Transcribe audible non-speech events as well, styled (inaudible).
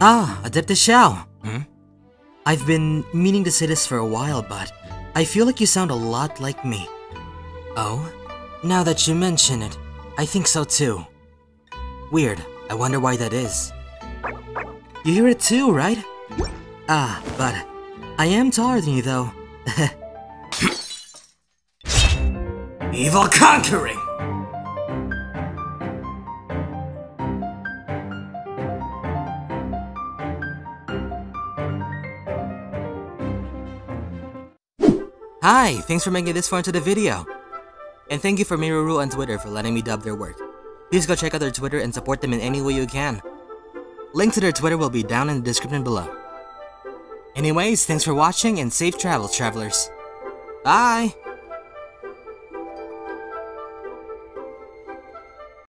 Ah, Adeptus Xiao. Hmm? I've been meaning to say this for a while, but I feel like you sound a lot like me. Oh? Now that you mention it, I think so too. Weird, I wonder why that is. You hear it too, right? Ah, but I am taller than you though. (laughs) Evil conquering! Hi, thanks for making this far into the video. And thank you for Mizururu on Twitter for letting me dub their work. Please go check out their Twitter and support them in any way you can. Link to their Twitter will be down in the description below. Anyways, thanks for watching and safe travels, travelers. Bye!